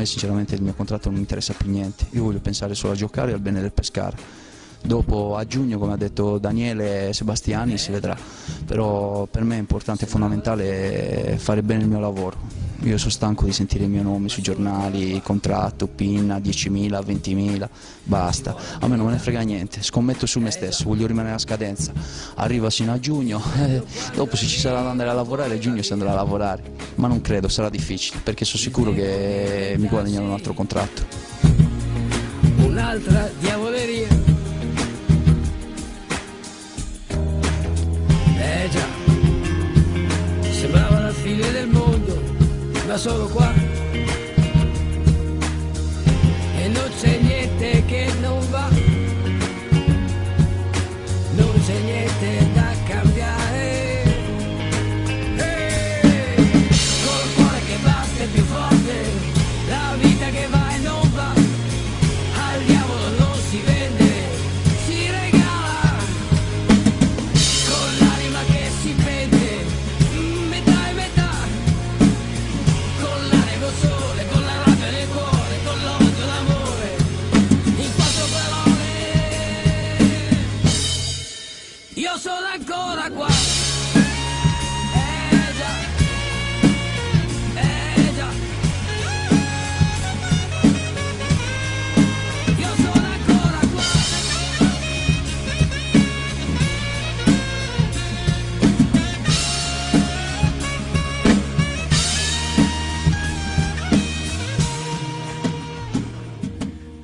me sinceramente il mio contratto non mi interessa più niente, io voglio pensare solo a giocare e al bene del pescare. Dopo a giugno, come ha detto Daniele Sebastiani, si vedrà, però per me è importante e fondamentale fare bene il mio lavoro. Io sono stanco di sentire il mio nome sui giornali, contratto, PIN, 10.000, 20.000, basta. A me non me ne frega niente, scommetto su me stesso, voglio rimanere a scadenza. Arriva sino a giugno, eh, dopo se ci sarà da andare a lavorare, a giugno si andrà a lavorare. Ma non credo, sarà difficile, perché sono sicuro che mi guadagnerò un altro contratto. Un'altra diavoleria. Ma solo qua.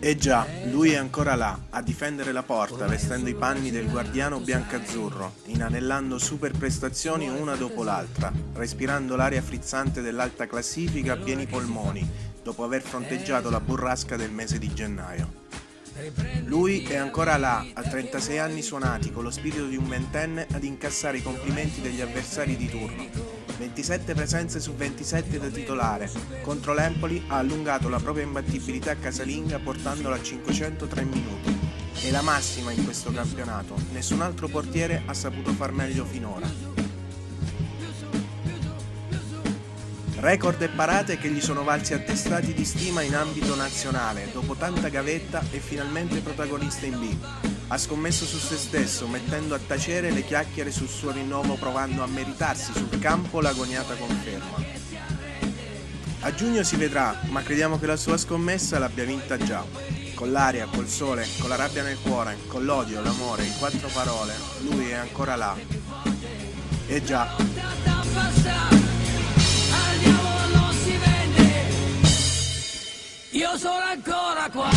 E già, lui è ancora là, a difendere la porta, vestendo i panni del guardiano biancazzurro, inanellando super prestazioni una dopo l'altra, respirando l'aria frizzante dell'alta classifica a pieni polmoni, dopo aver fronteggiato la burrasca del mese di gennaio. Lui è ancora là, a 36 anni suonati, con lo spirito di un ventenne ad incassare i complimenti degli avversari di turno. 27 presenze su 27 da titolare. Contro l'Empoli ha allungato la propria imbattibilità casalinga portandola a 503 minuti. È la massima in questo campionato. Nessun altro portiere ha saputo far meglio finora. Record e parate che gli sono valsi attestati di stima in ambito nazionale, dopo tanta gavetta è finalmente protagonista in B. Ha scommesso su se stesso, mettendo a tacere le chiacchiere sul suo rinnovo, provando a meritarsi sul campo l'agoniata conferma. A giugno si vedrà, ma crediamo che la sua scommessa l'abbia vinta già. Con l'aria, col sole, con la rabbia nel cuore, con l'odio, l'amore, in quattro parole, lui è ancora là. E già, sono ancora qua.